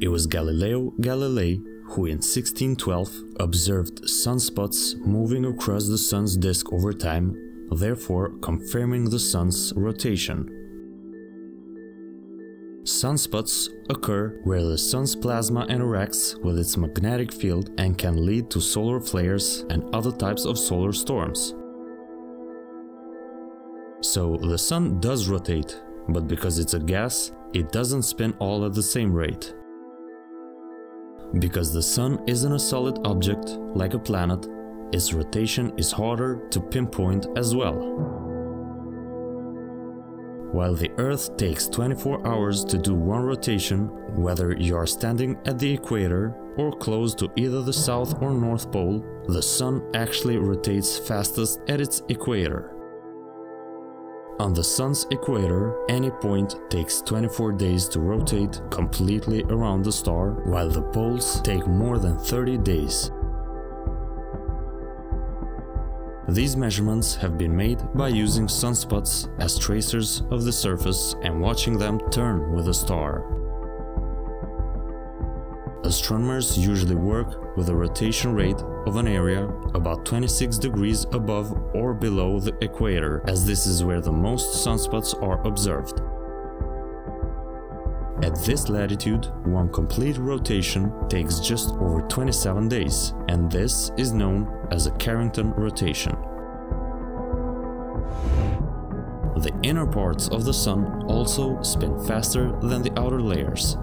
It was Galileo Galilei who in 1612 observed sunspots moving across the sun's disk over time, therefore confirming the sun's rotation. Sunspots occur where the sun's plasma interacts with its magnetic field and can lead to solar flares and other types of solar storms. So the sun does rotate, but because it's a gas, it doesn't spin all at the same rate. Because the sun isn't a solid object like a planet, its rotation is harder to pinpoint as well. While the Earth takes 24 hours to do one rotation, whether you are standing at the equator or close to either the South or North Pole, the Sun actually rotates fastest at its equator. On the Sun's equator, any point takes 24 days to rotate completely around the star, while the poles take more than 30 days. These measurements have been made by using sunspots as tracers of the surface and watching them turn with a star. Astronomers usually work with a rotation rate of an area about 26 degrees above or below the equator, as this is where the most sunspots are observed. At this latitude, one complete rotation takes just over 27 days, and this is known as a Carrington rotation. The inner parts of the Sun also spin faster than the outer layers,